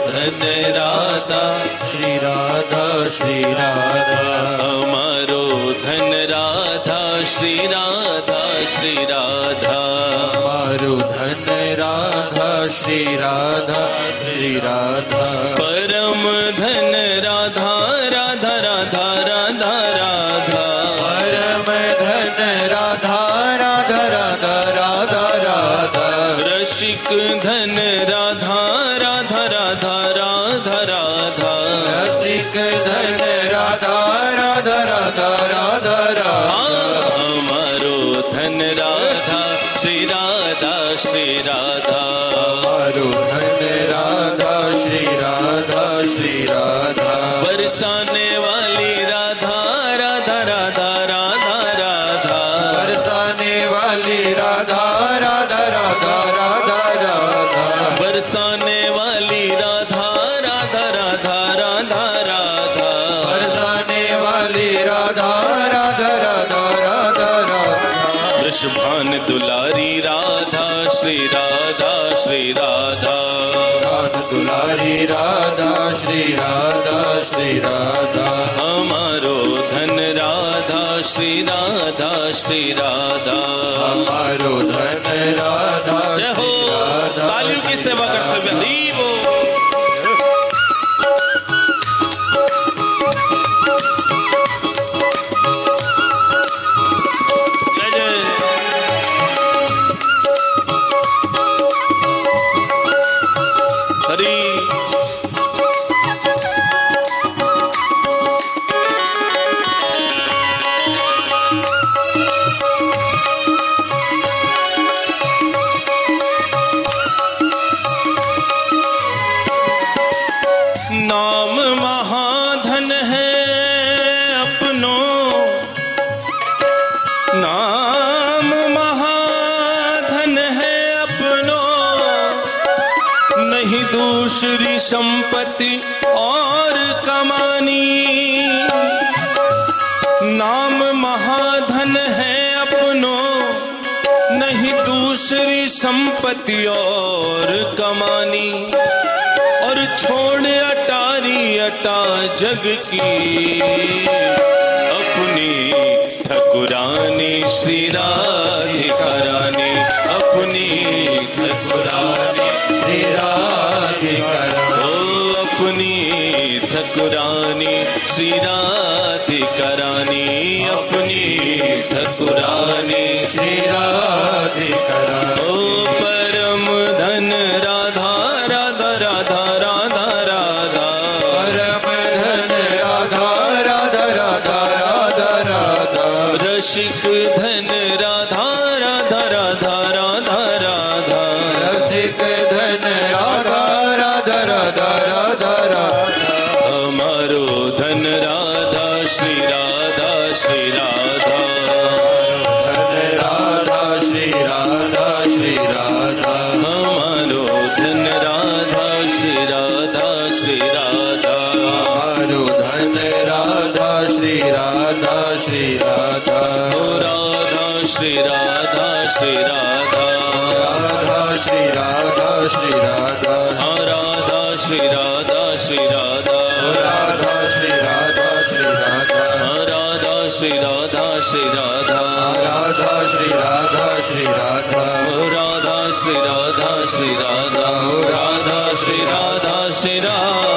धन राधा श्री राधा। श्री राधा हमारो धन राधा श्री राधा श्री राधा राधा श्री राधा श्री राधा परम धन राधा राधा राधा राधा राधा। परम धन राधा राधा राधा राधा राधा। रसिक धन धन राधा राधा राधा राधा हमारो धन राधा श्री राधा श्री राधा राधा श्री राधा श्री राधा राधा राधा राधा राधा राधा राधा राधा वृषभान दुलारी राधा श्री राधा श्री राधा। राध दुलारी राधा श्री राधा श्री राधा। हमारो धन राधा श्री राधा श्री राधा। हमारो धन राधा जय हो। तालियों की सेवा करते हुए हरी बोल। महाधन है अपनों। नाम महाधन है अपनों। नहीं दूसरी संपत्ति और कमानी। नाम महाधन है अपनों। नहीं दूसरी संपत्ति और कमानी। और छोड़ अटारी अटा जग की। अपनी ठकुरानी श्री राधिका अपनी ठकुरानी श्री राधिका ओ अपनी ठकुरानी श्री राधिका अपनी ठकुरानी श्री राधिका रसिक धन राधा राधा राधा राधा राधा। रसिक धन राधा राधा राधा राधा राधा। हमारो धन राधा श्री राधा श्री राधा। धन राधा श्री राधा श्री राधा। हमारो धन राधा श्री राधा श्री राधा। हमारो धन राधा श्री राधा श्री राधा राधा। श्री राधा श्री राधा राधा श्री राधा श्री राधा राधा श्री राधा श्री राधा राधा श्री राधा श्री राधा राधा श्री राधा श्री राधा राधा श्री राधा श्री राधा राधा श्री राधा श्री राधा राधा श्री राधा श्री राधा